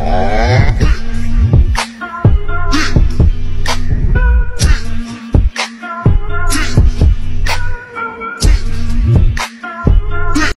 Ah.